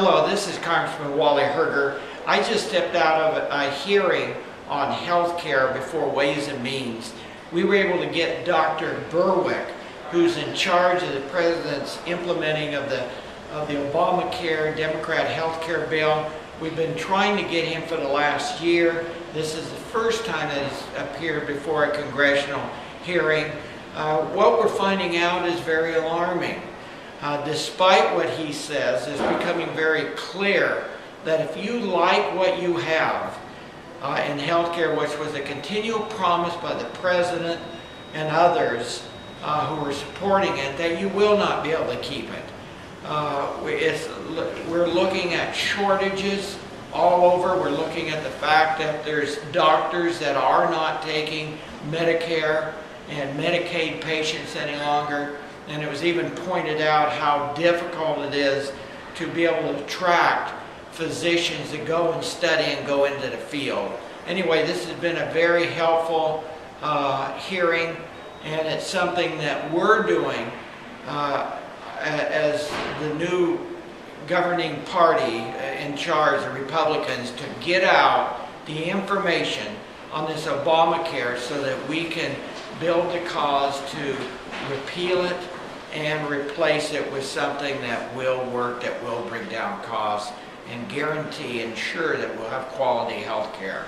Hello, this is Congressman Wally Herger. I just stepped out of a hearing on health care before Ways and Means. We were able to get Dr. Berwick, who's in charge of the President's implementing of the, of the Obamacare Democrat health care bill. We've been trying to get him for the last year. This is the first time that he's appeared before a congressional hearing. Uh, what we're finding out is very alarming. Uh, despite what he says, it's becoming very clear that if you like what you have uh, in healthcare, which was a continual promise by the president and others uh, who were supporting it, that you will not be able to keep it. Uh, we're looking at shortages all over. We're looking at the fact that there's doctors that are not taking Medicare and Medicaid patients any longer. And it was even pointed out how difficult it is to be able to attract physicians to go and study and go into the field. Anyway, this has been a very helpful uh, hearing, and it's something that we're doing uh, as the new governing party in charge, the Republicans, to get out the information on this Obamacare so that we can build the cause to repeal it and replace it with something that will work, that will bring down costs, and guarantee, ensure that we'll have quality health care.